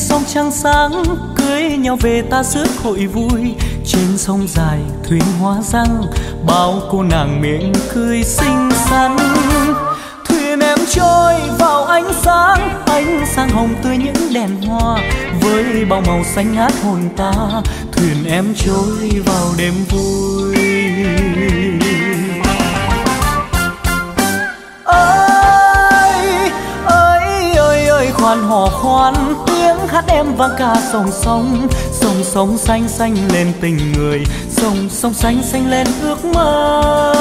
sông trăng sáng cưới nhau về ta rước hội vui. Trên sông dài thuyền hóa răng, bao cô nàng miệng cười xinh xắn. Thuyền em trôi vào ánh sáng ánh sáng hồng tươi những đèn hoa. Với bao màu xanh ngát hồn ta, thuyền em trôi vào đêm vui. Hoan hò khoan, tiếng hát em vang ca sông sông. Sông sông xanh xanh lên tình người sông sông xanh xanh lên ước mơ.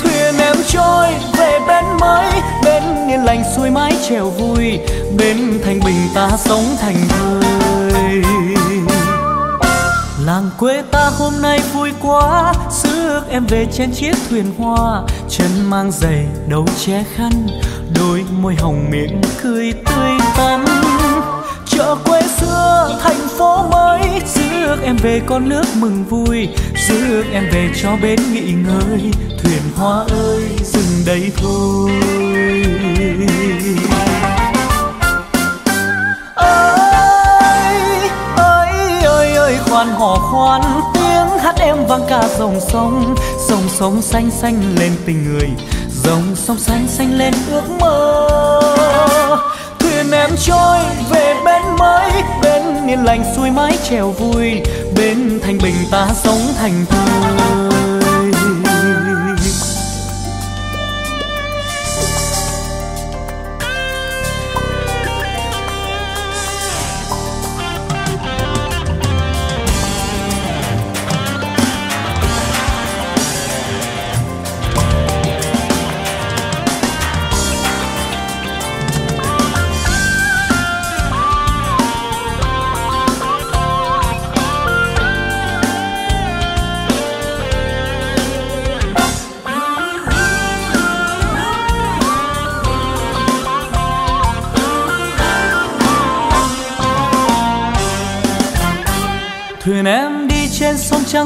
Thuyền em trôi về bên mới, bên yên lành xuôi mái trèo vui, bên thành bình ta sống thành người. làng quê ta hôm nay vui quá, xưa em về trên chiếc thuyền hoa, chân mang giày đầu che khăn đôi môi hồng miệng cười tươi tắn. Chợ quê xưa, thành phố mới rước em về con nước mừng vui rước em về cho bến nghỉ ngơi, thuyền hoa ơi, dừng đây thôi. Ơi ơi ơi ơi khoan hò khoan, tiếng hát em vang cả dòng sông sông sông xanh xanh lên tình người dòng sông xanh xanh lên ước mơ. Thuyền em trôi về bên mới bên yên lành xuôi mái trèo vui. Bên thành bình ta sống thành thơi.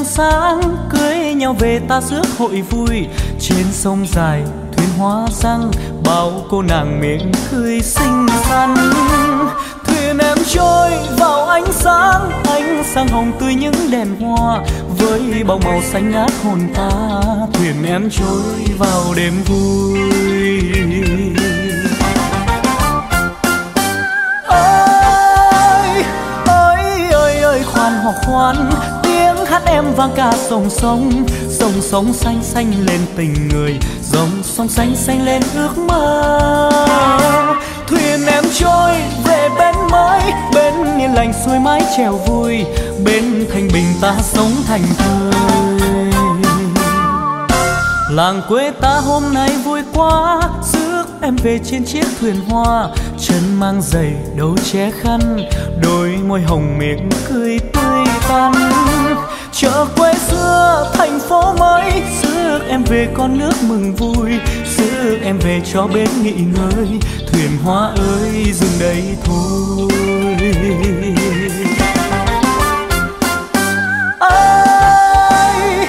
Trăng sáng cưới nhau về ta rước hội vui. Trên sông dài thuyền hoa răng, bao cô nàng miệng cười xinh xắn. Thuyền em trôi vào ánh sáng ánh sáng hồng tươi những đèn hoa. Với bao màu xanh ngát hồn ta, thuyền em trôi vào đêm vui. Ơi ơi ơi ơi khoan hoặc khoan em vang ca sông sông sông sông xanh xanh lên tình người, dòng sông xanh xanh lên ước mơ. Thuyền em trôi về bên mới, bên yên lành xuôi mái trèo vui, bên thành bình ta sống thành thơi. Làng quê ta hôm nay vui quá rước em về trên chiếc thuyền hoa chân mang giày đầu che khăn, đôi môi hồng miệng cười tươi tắn. Chợ quê xưa, thành phố mới rước em về con nước mừng vui rước em về cho bến nghỉ ngơi. Thuyền hoa ơi, dừng đây thôi. Ơi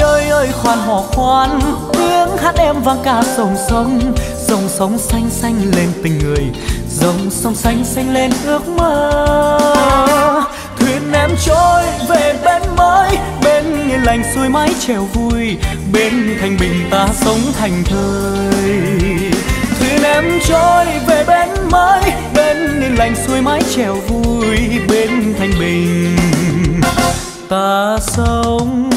ơi ơi, khoan hò khoan, tiếng hát em vang ca sông sông dòng sông xanh xanh lên tình người, dòng sông xanh xanh lên ước mơ. Thuyền em trôi về bên mới, bên yên lành xuôi mái trèo vui, bên thành bình ta sống thành thơi thuyền em trôi về bên mới, bên yên lành xuôi mái trèo vui, bên thành bình ta sống.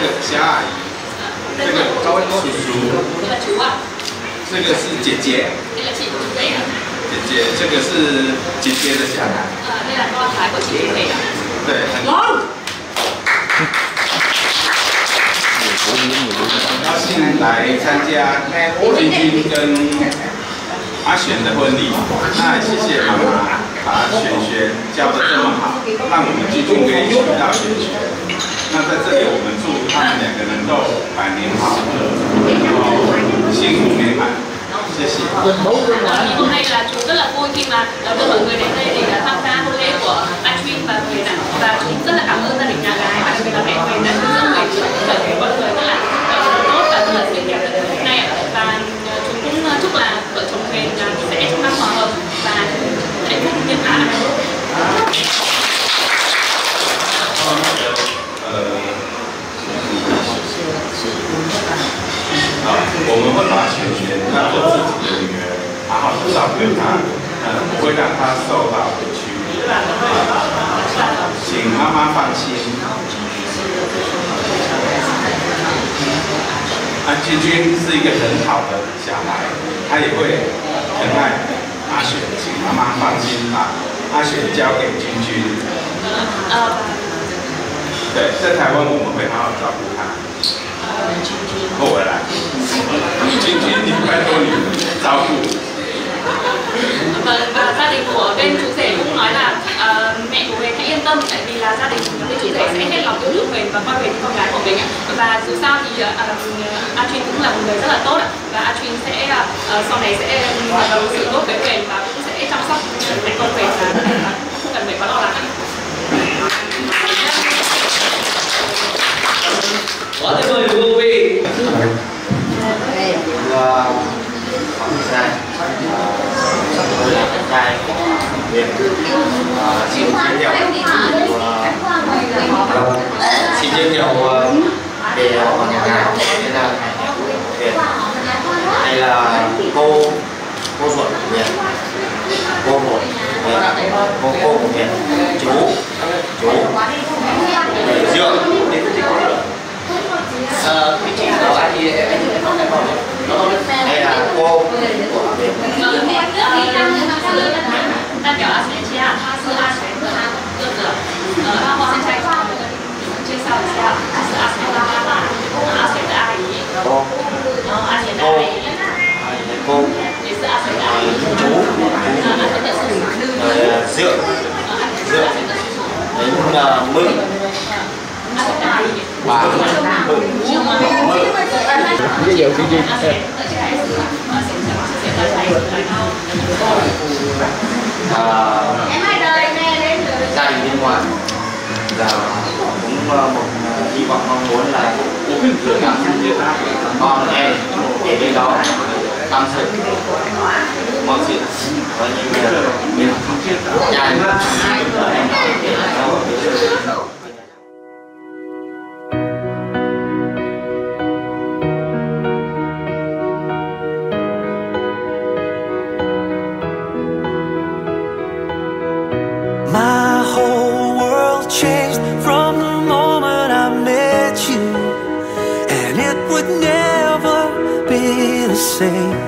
这个霞阿姨这个高叔叔这个是姐姐。这个是姐姐这个是姐姐的下台对很高兴来参加君君跟阿璇的婚礼。那谢谢妈妈把玄学教的这么好让我们今天可以请到玄学那在这里我们祝他们两个能够百年好合，然后幸福美满。谢谢。Hôm nay là chúng rất là vui khi mà tất cả mọi người đến tham gia hôn lễ của anh Trinh và người đàn và chúng rất là cảm ơn gia đình nhà gái đặc biệt là mẹ mình đã hướng dẫn mình trở thành mọi người rất là tốt và rất là xinh đẹp hôm nay và chúng cũng chúc là vợ chồng mình sẽ trong năm hòa và hạnh phúc nhân ái. 我们会把雪雪当做自己的女儿好好的照顾她嗯不会让她受到委屈请妈妈放心安君君是一个很好的小孩他也会很爱阿雪请妈妈放心把阿雪交给君君。对在台湾我们会好好照顾她。后悔了。今天你拜托你招呼。và, và gia đình của bên chú rể cũng nói là uh, mẹ của Huyền hãy yên tâm tại vì là gia đình bên chú rể sẽ hết lòng yêu thương mình và coi về con gái của mình và dù sao thì uh, A Truy cũng là một người rất là tốt và A Truy sẽ uh, sau này sẽ ừ, đối sự tốt với Huyền và cũng sẽ chăm sóc mẹ con Huyền và không cần phải quá lo lắng có thể mời vô vị xin giới thiệu. Ờ, xin giới thiệu ờ, về nhà hàng, thế là hay là cô cô ruột của Việt. Cô một cô cô của Việt. Chú. Chú. Dượng vị trí à, của ai thì em ấy em không thể bỏ được nó không hay là cô. Của bạn mình cô. cô. Cô chú. Dựa à, dựa đến à, mượn ba cái dầu cái gì à, gia đình bên ngoài là cũng một hy vọng mong muốn là cũng gửi gắm con em để bên đó tâm sự mọi chuyện và nhiều điều mình không biết nhà em say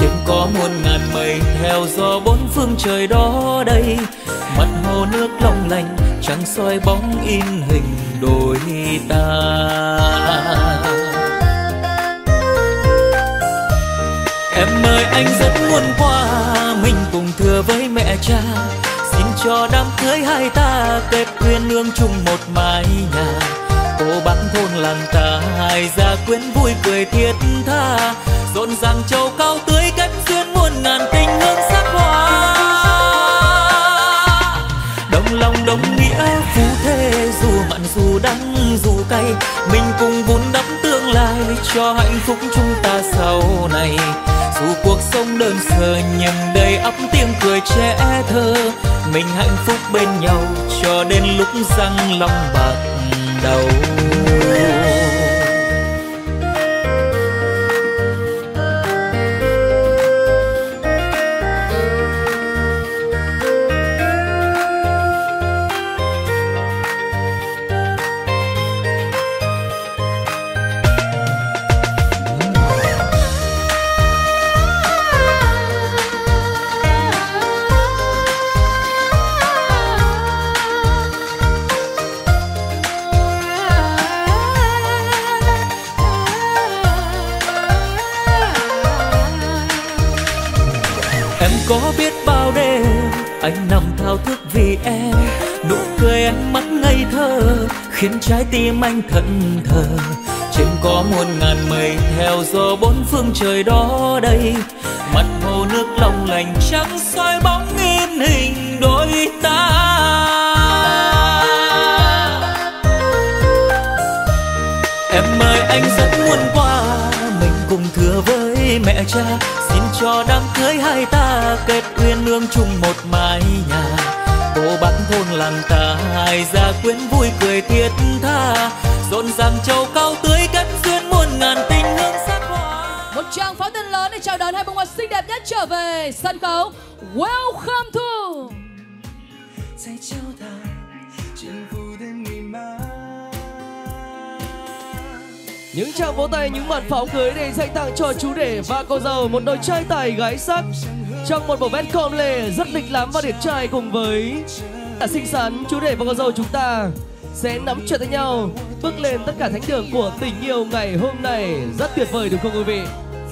trên có muôn ngàn mây, theo gió bốn phương trời đó đây. Mặt hồ nước long lanh, trăng soi bóng in hình đôi ta. Em ơi, anh rất muốn qua, mình cùng thừa với mẹ cha. Xin cho đám cưới hai ta kết quyên lương chung một mái nhà. Cô bác thôn làng ta, hai gia quyến vui cười thiết tha. Rộn ràng châu cao tươi ngàn tình hương sắc hoa. Đồng lòng đồng nghĩa phú thế dù mặn dù đắng dù cay, mình cùng vun đắp tương lai cho hạnh phúc chúng ta sau này. Dù cuộc sống đơn sơ nhưng đầy ắp tiếng cười trẻ thơ, mình hạnh phúc bên nhau cho đến lúc răng long bạc đầu. Khiến trái tim anh thẫn thờ. Trên có muôn ngàn mây theo gió bốn phương trời đó đây. Mặt hồ nước long lành trắng soi bóng in hình đôi ta. Em ơi, anh rất muốn qua. Mình cùng thừa với mẹ cha. Xin cho đám cưới hai ta kết uyên ương chung một mái nhà thôn làng ta hai gia quyến vui cười thiết tha. Rộn ràng châu cao tươi kết duyên muôn ngàn tình hương sắc hoa. Một tràng pháo tên lớn để chào đón hai bông hoa xinh đẹp nhất trở về sân khấu. Welcome to những tràng vỗ tay những màn pháo cưới để dành tặng cho chú rể và cô dâu một đôi trai tài gái sắc. Trong một bộ vest com lê rất lịch lãm và điển trai cùng với là xinh xắn chú rể và cô dâu chúng ta sẽ nắm chặt tay nhau. Bước lên tất cả thánh đường của tình yêu ngày hôm nay. Rất tuyệt vời đúng không quý vị?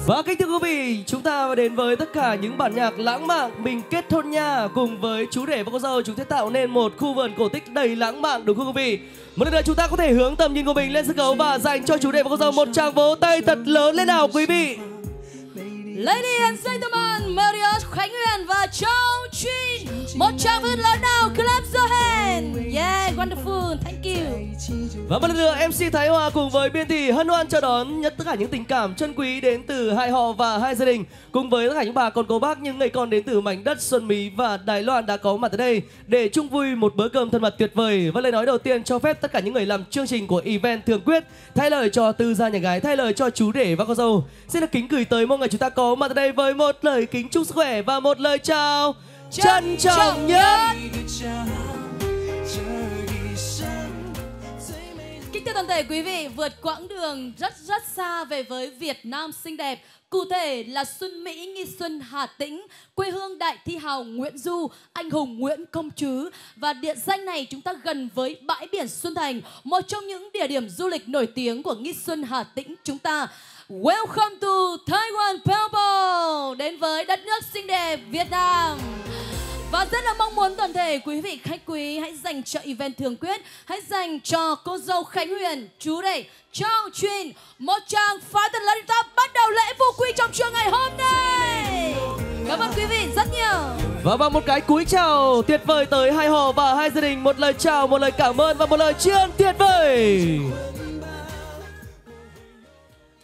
Và kính thưa quý vị, chúng ta đến với tất cả những bản nhạc lãng mạn mình kết hôn nha. Cùng với chú rể và cô dâu chúng sẽ tạo nên một khu vườn cổ tích đầy lãng mạn đúng không quý vị? Một lần nữa chúng ta có thể hướng tầm nhìn của mình lên sân khấu và dành cho chú rể và cô dâu một tràng vỗ tay thật lớn lên nào quý vị. Ladies and gentlemen, Marius Khánh Huyền và Châu Trinh Một tràng vỗ lớn nào, wonderful, thank you. Và một lần nữa MC Thái Hòa cùng với biên thị hân hoan chào đón nhất tất cả những tình cảm chân quý đến từ hai họ và hai gia đình. Cùng với tất cả những bà con cô bác những người con đến từ mảnh đất Xuân Mỹ và Đài Loan đã có mặt ở đây Để chung vui một bữa cơm thân mật tuyệt vời. Và lời nói đầu tiên cho phép tất cả những người làm chương trình của event thường quyết Thay lời cho tư gia nhà gái, thay lời cho chú rể và cô dâu. Xin được kính gửi tới mong ngày chúng ta có mặt ở đây với một lời kính chúc sức khỏe và một lời chào trân trọng nhất thưa toàn thể quý vị, vượt quãng đường rất rất xa về với Việt Nam xinh đẹp Cụ thể là Xuân Mỹ, Nghi Xuân, Hà Tĩnh, quê hương đại thi hào Nguyễn Du, anh hùng Nguyễn Công Trứ. Và địa danh này chúng ta gần với bãi biển Xuân Thành, một trong những địa điểm du lịch nổi tiếng của Nghi Xuân, Hà Tĩnh chúng ta. Welcome to Taiwan people Đến với đất nước xinh đẹp Việt Nam và rất là mong muốn toàn thể quý vị khách quý hãy dành cho event thường quyết Hãy dành cho cô dâu Khánh Huyền, chú rể Trong Chuyên Một tràng phá thật lớn ta bắt đầu lễ vô quy trong trưa ngày hôm nay. Cảm ơn quý vị rất nhiều. Và bằng một cái cúi chào tuyệt vời tới hai họ và hai gia đình Một lời chào, một lời cảm ơn và một lời tri ân tuyệt vời.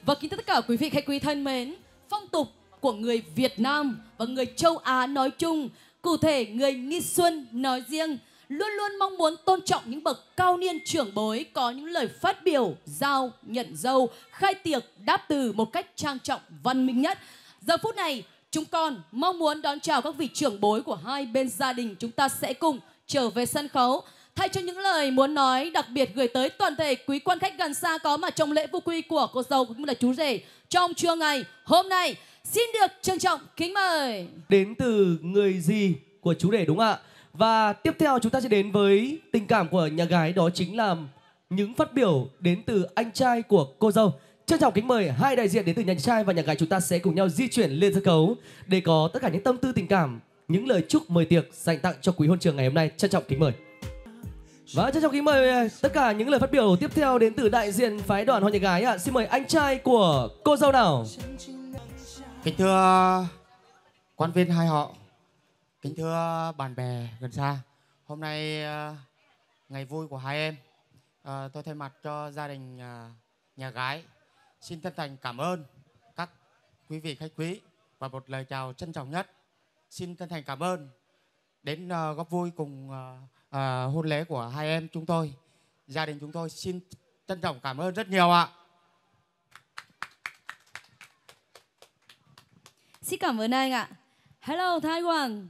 Và kính thưa tất cả quý vị khách quý thân mến Phong tục của người Việt Nam và người châu Á nói chung Cụ thể, người Nghi Xuân nói riêng luôn luôn mong muốn tôn trọng những bậc cao niên trưởng bối có những lời phát biểu, giao, nhận dâu, khai tiệc, đáp từ một cách trang trọng, văn minh nhất. Giờ phút này, chúng con mong muốn đón chào các vị trưởng bối của hai bên gia đình chúng ta sẽ cùng trở về sân khấu. Thay cho những lời muốn nói đặc biệt gửi tới toàn thể quý quan khách gần xa có mặt trong lễ vô quy của cô dâu cũng là chú rể trong trưa ngày hôm nay. Xin được trân trọng kính mời Đến từ người gì của chú rể đúng ạ? Và tiếp theo chúng ta sẽ đến với tình cảm của nhà gái đó chính là những phát biểu đến từ anh trai của cô dâu. Trân trọng kính mời hai đại diện đến từ nhà trai và nhà gái chúng ta sẽ cùng nhau di chuyển lên sân khấu để có tất cả những tâm tư tình cảm, những lời chúc mời tiệc dành tặng cho quý hôn trường ngày hôm nay. Trân trọng kính mời. Và trân trọng kính mời tất cả những lời phát biểu tiếp theo đến từ đại diện phái đoàn họ nhà gái ạ. Xin mời anh trai của cô dâu nào. Kính thưa quan viên hai họ, kính thưa bạn bè gần xa, hôm nay ờ, ngày vui của hai em, ờ, tôi thay mặt cho gia đình ờ, nhà gái xin chân thành cảm ơn các quý vị khách quý và một lời chào trân trọng nhất. Xin chân thành cảm ơn đến góp vui cùng hôn lễ của hai em chúng tôi. Gia đình chúng tôi xin trân trọng cảm ơn rất nhiều ạ. Xin cảm ơn anh ạ. Hello Taiwan.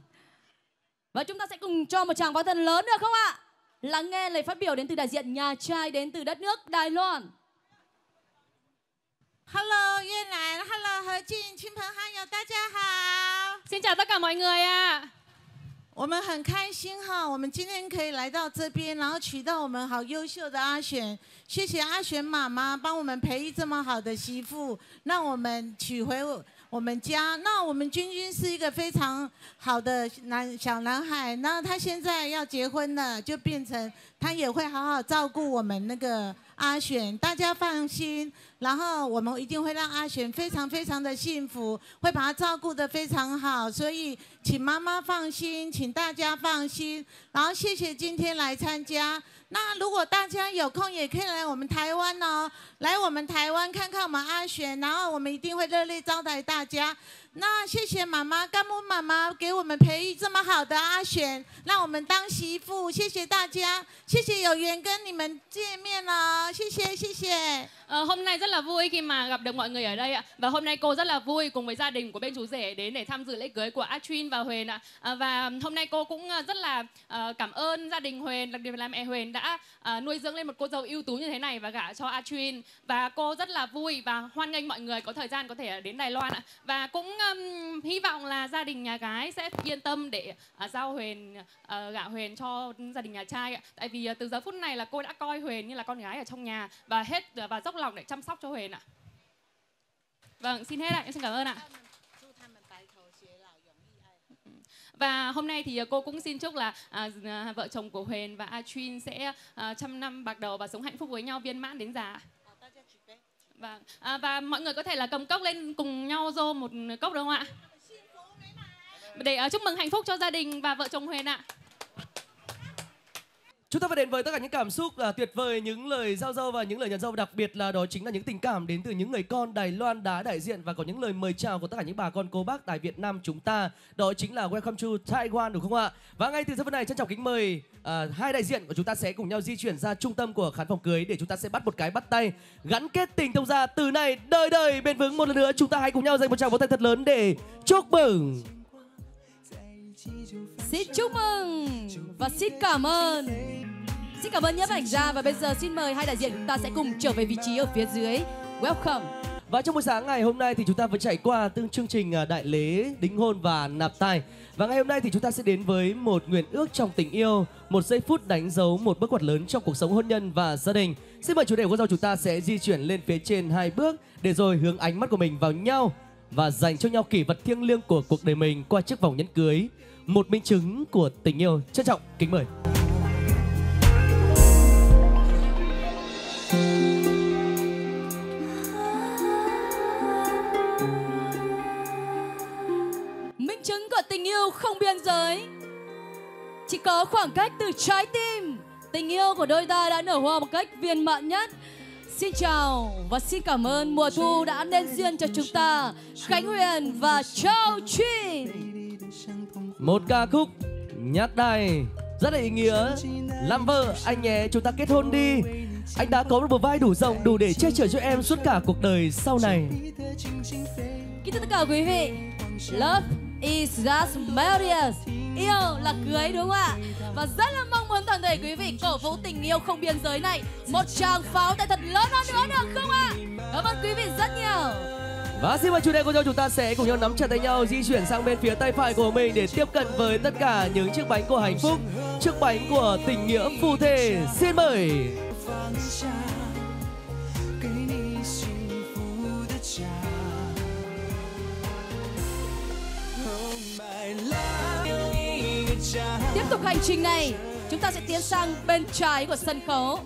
Và chúng ta sẽ cùng cho một tràng pháo thân lớn được không ạ? Lắng nghe lời phát biểu đến từ đại diện nhà trai đến từ đất nước Đài Loan. Hello 越南，Hello 何静，亲朋好友，大家好。 Xin chào tất cả mọi người ạ. 我们很开心哈，我们今天可以来到这边，然后娶到我们好优秀的阿选。谢谢阿选妈妈帮我们培育这么好的媳妇，让我们娶回 我们家。那我们君君是一个非常好的男小男孩，那他现在要结婚了，就变成他也会好好照顾我们那个阿选，大家放心。然后我们一定会让阿选非常非常的幸福，会把他照顾得非常好。所以请妈妈放心，请大家放心。然后谢谢今天来参加。那如果大家有空，也可以来我们台湾哦，来我们台湾看看我们阿选，然后我们一定会热烈招待大家。那谢谢妈妈干木妈妈给我们培育这么好的阿璇，让我们当媳妇。谢谢大家，谢谢有缘跟你们见面了，谢谢谢谢。Ờ, hôm nay rất là vui khi mà gặp được mọi người ở đây ạ. Và hôm nay cô rất là vui cùng với gia đình của bên chú rể đến để tham dự lễ cưới của Atrin và Huyền ạ. À, và hôm nay cô cũng ờ, rất là ờ, cảm ơn gia đình Huyền, đặc biệt là mẹ Huyền đã nuôi dưỡng lên một cô dâu ưu tú như thế này và gả cho Atrin. Và cô rất là vui và hoan nghênh mọi người có thời gian có thể đến Đài Loan ạ. Và cũng um, hy vọng là gia đình nhà gái sẽ yên tâm để uh, giao Huyền uh, gả Huyền cho gia đình nhà trai ạ. Tại vì uh, từ giờ phút này là cô đã coi Huyền như là con gái ở trong nhà và hết và dốc lòng để chăm sóc cho Huyền ạ. Vâng, xin hết ạ, em xin cảm ơn ạ. Và hôm nay thì cô cũng xin chúc là à, à vợ chồng của Huyền và A Trinh sẽ à, trăm năm bạc đầu và sống hạnh phúc với nhau viên mãn đến già. Vâng, à, và mọi người có thể là cầm cốc lên cùng nhau dô một cốc được không ạ? Để à, chúc mừng hạnh phúc cho gia đình và vợ chồng Huyền ạ. Chúng ta phải đến với tất cả những cảm xúc à, tuyệt vời, những lời giao dâu và những lời nhận dâu đặc biệt là đó chính là những tình cảm đến từ những người con Đài Loan đã đại diện và có những lời mời chào của tất cả những bà con cô bác tại Việt Nam chúng ta. Đó chính là Welcome to Taiwan đúng không ạ? Và ngay từ giây phút này trân trọng kính mời à, hai đại diện của chúng ta sẽ cùng nhau di chuyển ra trung tâm của khán phòng cưới để chúng ta sẽ bắt một cái bắt tay gắn kết tình thông gia từ nay đời đời bền vững một lần nữa chúng ta hãy cùng nhau dành một tràng vỗ tay thật lớn để chúc mừng. Xin chúc mừng và xin cảm ơn. Xin cảm ơn Nhấp ảnh gia và bây giờ xin mời hai đại diện chúng ta sẽ cùng trở về vị trí ở phía dưới. Welcome. Và trong buổi sáng ngày hôm nay thì chúng ta vừa trải qua từng chương trình à, đại lễ đính hôn và nạp tài. Và ngày hôm nay thì chúng ta sẽ đến với một nguyện ước trong tình yêu, một giây phút đánh dấu một bước ngoặt lớn trong cuộc sống hôn nhân và gia đình. Xin mời chủ đề của giao chúng ta sẽ di chuyển lên phía trên hai bước để rồi hướng ánh mắt của mình vào nhau và dành cho nhau kỷ vật thiêng liêng của cuộc đời mình qua chiếc vòng nhẫn cưới. Một minh chứng của tình yêu. Trân trọng kính mời. Tình yêu không biên giới. Chỉ có khoảng cách từ trái tim. Tình yêu của đôi ta đã nở hoa một cách viên mãn nhất. Xin chào và xin cảm ơn mùa thu đã nên duyên cho chúng ta Khánh Huyền và Châu Chuyên Một ca khúc nhát đài rất là ý nghĩa Làm vợ anh nhé chúng ta kết hôn đi Anh đã có một vai đủ rộng đủ để che chở cho em suốt cả cuộc đời sau này Kính thưa tất cả quý vị Love is just marriage Yêu là cưới đúng không ạ? Và rất là mong muốn toàn thể quý vị cổ vũ tình yêu không biên giới này Một tràng pháo tay thật lớn hơn nữa được không ạ? Cảm ơn quý vị rất nhiều Và xin mời chủ đề của chúng ta sẽ cùng nhau nắm chặt tay nhau, Di chuyển sang bên phía tay phải của mình Để tiếp cận với tất cả những chiếc bánh của hạnh phúc, Chiếc bánh của tình nghĩa phu thể. Xin mời Tiếp tục hành trình này Chúng ta sẽ tiến sang bên trái của sân khấu.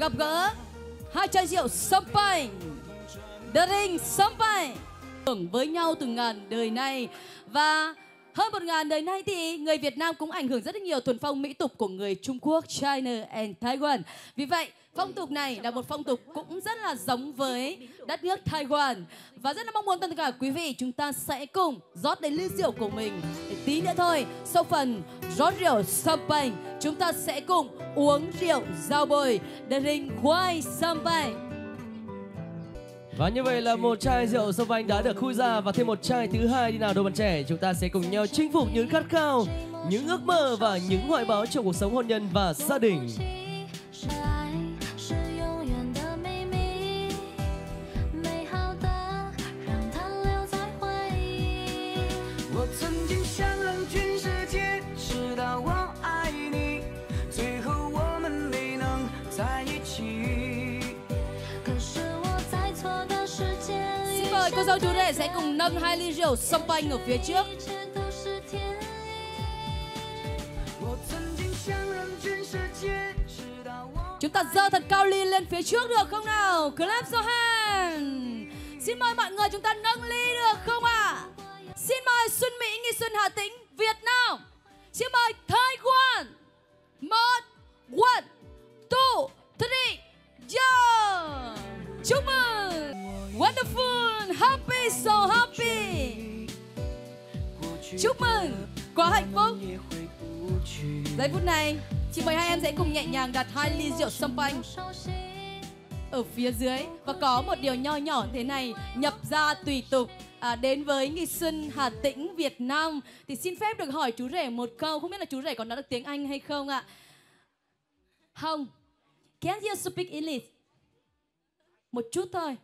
Gặp gỡ hai chai rượu champagne The Ring Champagne hưởng với nhau từ ngàn đời nay. Và hơn một ngàn đời nay thì người Việt Nam cũng ảnh hưởng rất nhiều thuần phong mỹ tục của người Trung Quốc, China and Taiwan. Vì vậy, phong tục này là một phong tục cũng rất là giống với đất nước Taiwan. Và rất là mong muốn tất cả quý vị chúng ta sẽ cùng rót đầy ly rượu của mình. Để tí nữa thôi, sau phần rót rượu champagne, chúng ta sẽ cùng uống rượu giao bồi, The Ring White champagne. Và như vậy là một chai rượu sông Anh đã được khui ra và thêm một chai thứ hai đi nào đôi bạn trẻ chúng ta sẽ cùng nhau chinh phục những khát khao, những ước mơ và những hoài bão trong cuộc sống hôn nhân và gia đình. Thôi chú rể sẽ cùng nâng hai ly rượu champagne ở phía trước Chúng ta dơ thật cao ly lên phía trước được không nào? Clap your hands. Xin mời mọi người chúng ta nâng ly được không ạ? À? Xin mời Xuân Mỹ, Nghi Xuân Hà Tĩnh, Việt Nam. Xin mời Thái Quan. Một, one, two, three, go. Chúc mừng. Wonderful, happy, so happy. Chúc mừng, quá hạnh phúc. Giây phút này, chị mời hai em sẽ cùng nhẹ nhàng đặt hai ly rượu champagne ở phía dưới và có một điều nho nhỏ thế này nhập ra tùy tục à, đến với Nghi Xuân Hà Tĩnh Việt Nam thì xin phép được hỏi chú rể một câu không biết là chú rể có nói được tiếng Anh hay không ạ? Không. Can you speak English? Một chút thôi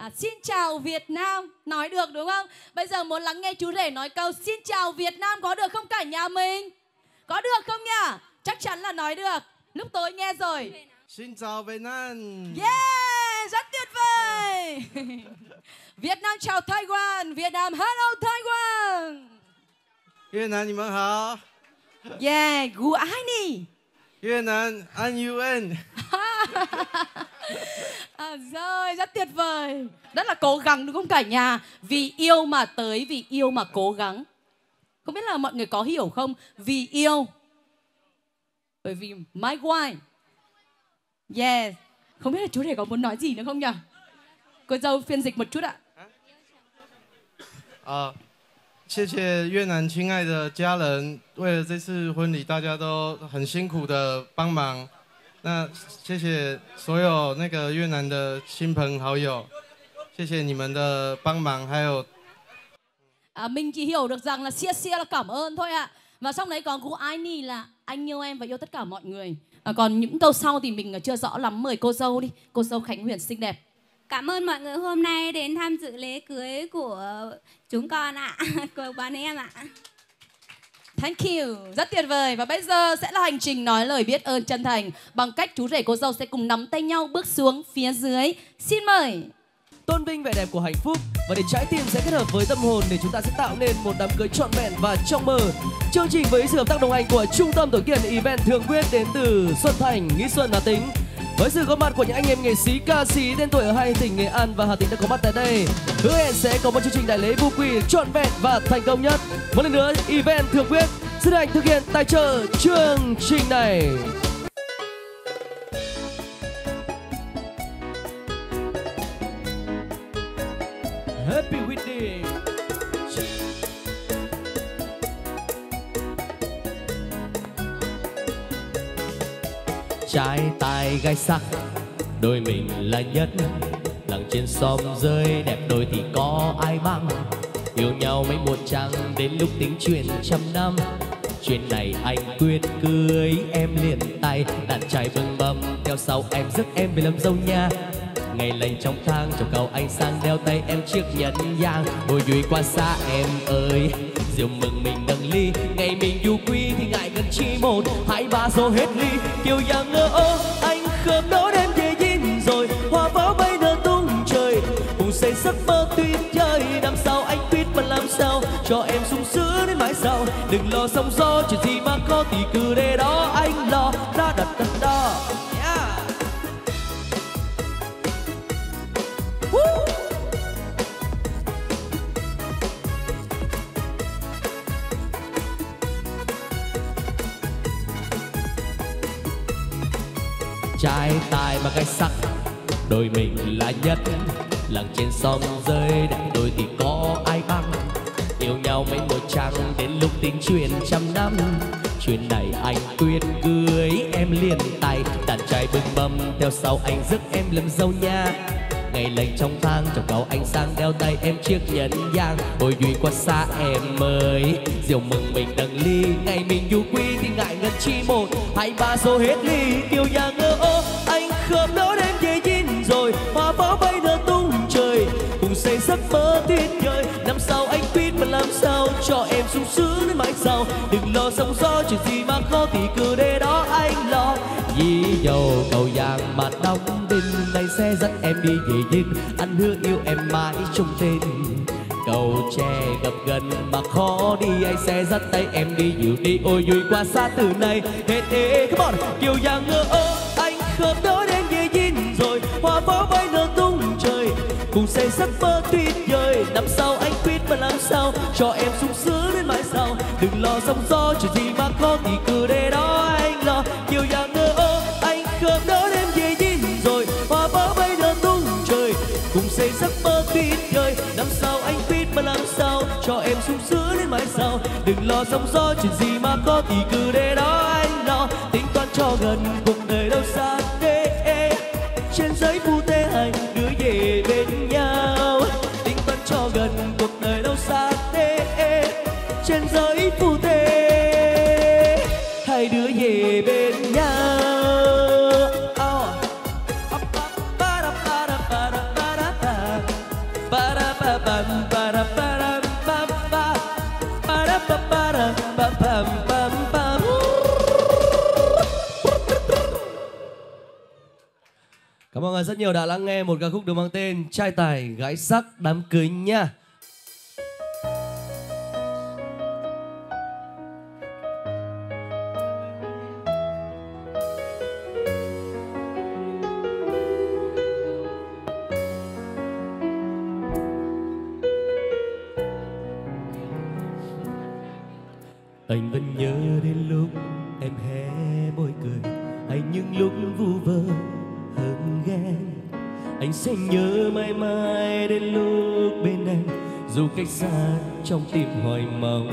À, xin chào Việt Nam nói được đúng không? Bây giờ muốn lắng nghe chú rể nói câu xin chào Việt Nam có được không cả nhà mình? Có được không nhỉ? Chắc chắn là nói được. Lúc tối nghe rồi. Xin chào Việt Nam. Yeah, rất tuyệt vời. Việt Nam chào Taiwan, Việt Nam hello Taiwan. 越南你们好， Yeah, gu ai nì? 越南安 UN。 À, rồi, rất tuyệt vời. Rất là cố gắng đúng không cả nhà? Vì yêu mà tới, vì yêu mà cố gắng. Không biết là mọi người có hiểu không? Vì yêu. Bởi vì my wife. Yes. Không biết là chú rể có muốn nói gì nữa không nhỉ? Cô dâu phiên dịch một chút ạ. 啊，谢谢越南亲爱的家人，为了这次婚礼，大家都很辛苦的帮忙。 那谢谢所有那个越南的亲朋好友，谢谢你们的帮忙，还有 À, mình chỉ hiểu được rằng là xia xia là cảm ơn thôi ạ. Và trong đấy có cú ai ni là anh yêu em và yêu tất cả mọi người. À, còn những câu sau thì mình chưa rõ lắm. Mời cô dâu đi. Cô dâu Khánh Huyền xinh đẹp. Cảm ơn mọi người hôm nay đến tham dự lễ cưới của chúng con ạ, của bọn em ạ. Thank you, rất tuyệt vời. Và bây giờ sẽ là hành trình nói lời biết ơn chân thành. Bằng cách chú rể cô dâu sẽ cùng nắm tay nhau bước xuống phía dưới. Xin mời. Tôn vinh vẻ đẹp của hạnh phúc và để trái tim sẽ kết hợp với tâm hồn để chúng ta sẽ tạo nên một đám cưới trọn vẹn và trong mơ. Chương trình với sự hợp tác đồng hành của Trung tâm tổ chức event thường quyết đến từ Xuân Thành, Nghi Xuân, Hà Tĩnh. Với sự có mặt của những anh em nghệ sĩ, ca sĩ tên tuổi ở hai tỉnh Nghệ An và Hà Tĩnh đã có mặt tại đây, hứa hẹn sẽ có một chương trình đại lễ vô quy trọn vẹn và thành công nhất. Một lần nữa, event thượng quyết xin hạnh thực hiện tài trợ chương trình này. Trai tài gai sắc. Đôi mình là nhất, lặng trên xóm rơi đẹp đôi thì có ai bằng yêu nhau mấy một trăng đến lúc tính chuyện trăm năm. Chuyện này anh quyết cưới em liền tay, đàn trai vương bầm theo sau em rước em về làm dâu nha. Ngày lành trong tháng chồng cầu anh sang đeo tay em chiếc nhẫn vàng ngồi vui qua xa em ơi rượu mừng mình nâng ly, ngày mình du quy thì chỉ một hai ba rồi hết ly kiều giang ngơ ơ. Anh khớp đó đêm về nhìn, rồi hoa pháo bay nở tung trời. Cùng xây giấc mơ tuyệt vời năm sau anh biết mà làm sao? Cho em sung sướng đến mãi sau, đừng lo sóng gió, chuyện gì mà có thì cứ để đó anh lo. Mà cái sắc đôi mình là nhất lặng trên sông rơi đẹp đôi thì có ai bằng. Yêu nhau mấy mùa trăng đến lúc tình truyền trăm năm. Chuyện này anh quyết cưới em liền tay đàn trai bưng bầm theo sau anh rước em làm dâu nha. Ngày lành trong tháng, trong cầu anh sang đeo tay em chiếc nhẫn vàng ôi duy, qua xa em ơi rượu mừng mình đằng ly. Ngày mình du quy thì ngại ngần chi một. Hai ba số hết ly kiều nhau giấc mơ tuyệt vời năm sau anh biết mà làm sao cho em sung sướng đến mãi sau. Đừng lo sóng gió, chuyện gì mà khó thì cứ để đó anh lo. Vì dầu cầu vàng mà đóng đinh này sẽ dắt em đi về dinh anh hứa yêu em mãi trong tên cầu tre gặp gần mà khó đi, anh sẽ dắt tay em đi dịu đi. Ôi vui qua xa từ nay. Hết ê come on. Kiều vàng ngơ ơ, anh khớp giấc mơ tuyệt vời, năm sau anh quyết mà làm sao cho em sung sướng đến mãi sau. Đừng lo sóng gió, chuyện gì mà khó thì cứ để đó anh lo. Nhiều nhà ngơ ơ, anh không đỡ đêm về dinh rồi, hoa pháo bay đơn tung trời. Cùng xây giấc mơ tuyệt vời, năm sau anh quyết mà làm sao cho em sung sướng đến mãi sau. Đừng lo sóng gió, chuyện gì mà có thì cứ để đó anh lo. Tính toán cho gần cuộc Vâng mọi người rất nhiều đã lắng nghe một ca khúc được mang tên Trai tài gái sắc, đám cưới nha. Trong tim hoài mong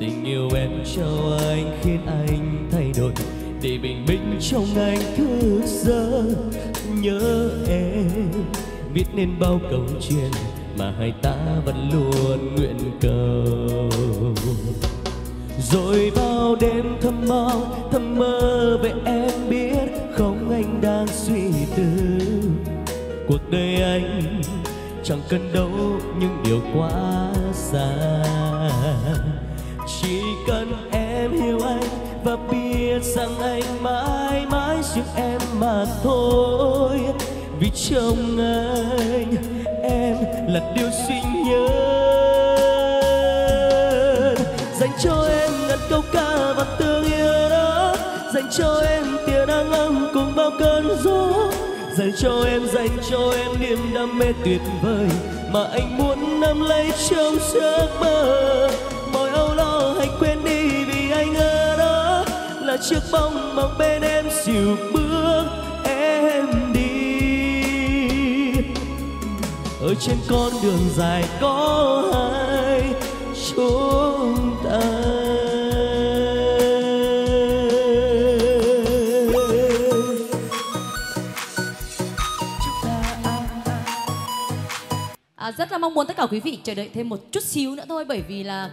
Tình yêu em cho anh khiến anh thay đổi, Để bình minh trong anh thức giờ Nhớ em viết nên bao câu chuyện Mà hai ta vẫn luôn nguyện cầu. Rồi bao đêm thầm mong, thầm mơ về em biết không anh đang suy tư. Cuộc đời anh chẳng cần đâu những điều quá xa. Chỉ cần em hiểu anh và biết rằng anh mãi mãi riêng em mà thôi. Vì trong anh, em là điều duy nhất. Dành cho em ngàn câu ca và tương yêu đó. Dành cho em tia nắng ấm cùng bao cơn gió. Dành cho em, dành cho em niềm đam mê tuyệt vời mà anh muốn nắm lấy trong giấc mơ mọi âu lo hãy quên đi vì anh ở đó là chiếc bóng mong bên em dịu bước em đi ở trên con đường dài có hai chốn. À, rất là mong muốn tất cả quý vị chờ đợi thêm một chút xíu nữa thôi bởi vì là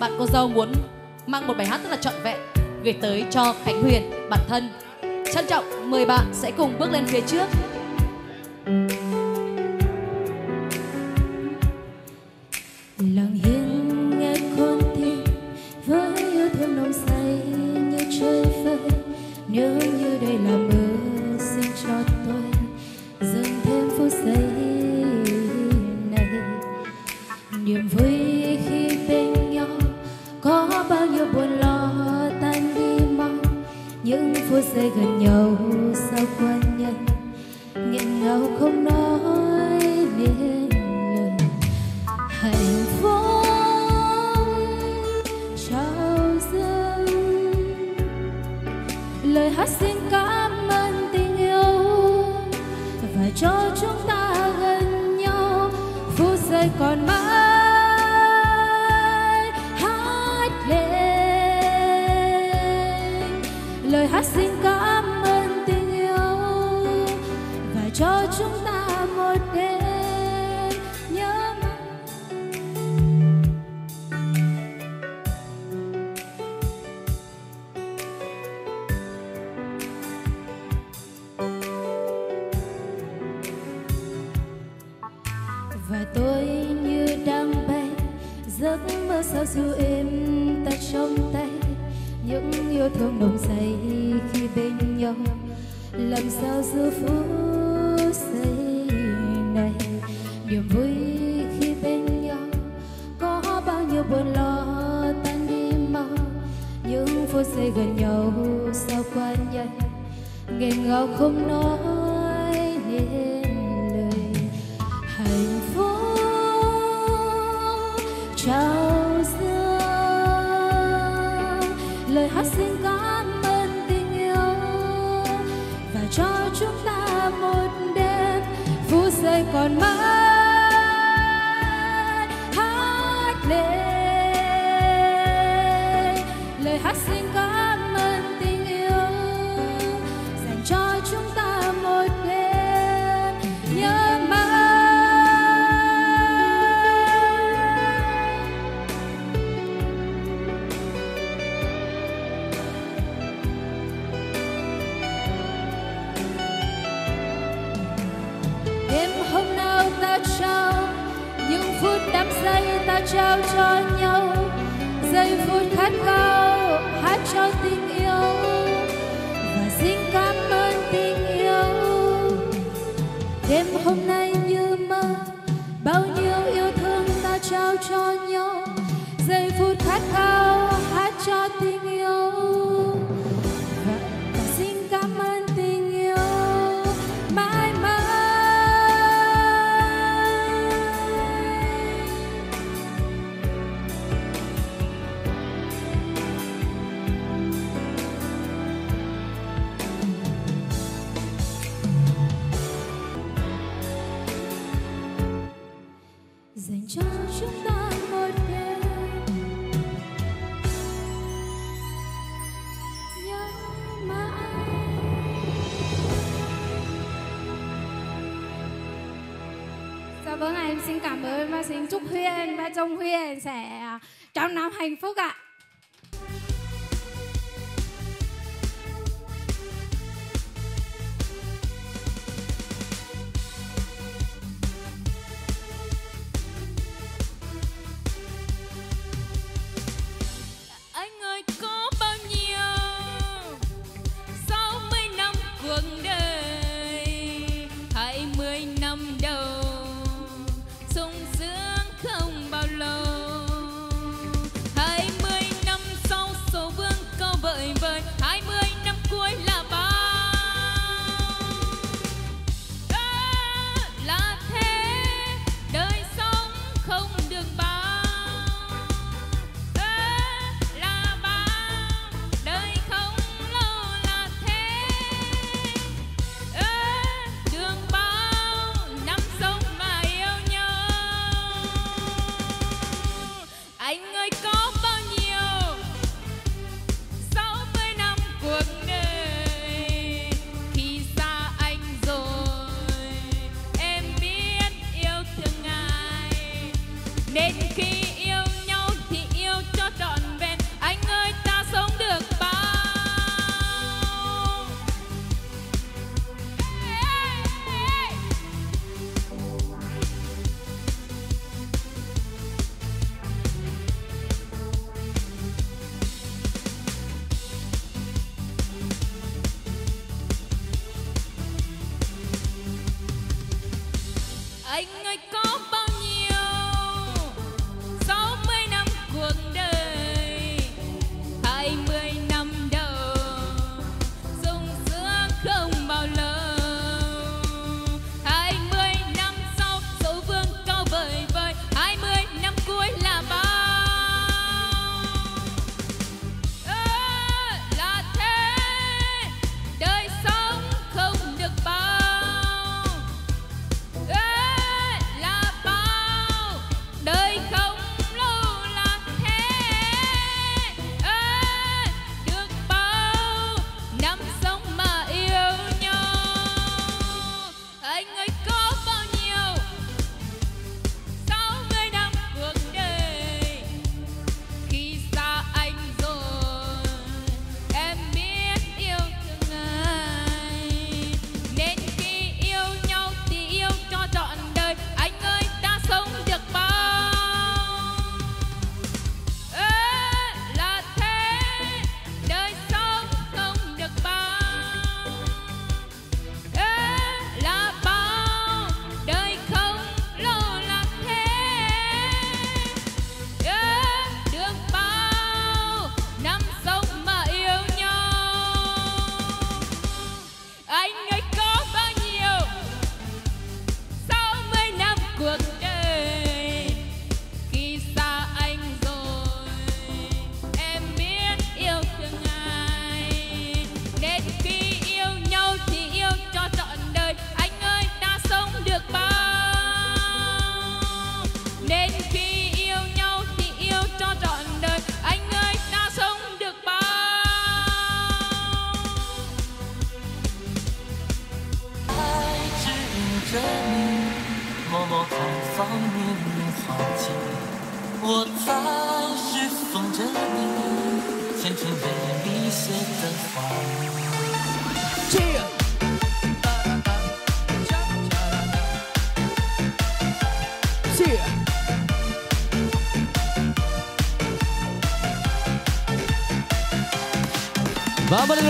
bạn cô dâu muốn mang một bài hát rất là trọn vẹn gửi tới cho Khánh Huyền bản thân. Trân trọng mời bạn sẽ cùng bước lên phía trước. và tôi như đang bay, giấc mơ sao dù êm ta trong tay. Những yêu thương nồng say khi bên nhau, làm sao giữa phút giây này? Niềm vui khi bên nhau, có bao nhiêu buồn lo tan đi mau. Những phút giây gần nhau sao qua nhanh, nghẹn ngào không nói. còn mãi. trao cho nhau Trung Huy sẽ à, trong năm hạnh phúc ạ.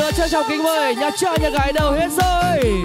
Nữa trân trọng kính mời nhà trai nhà gái đầu hết rồi?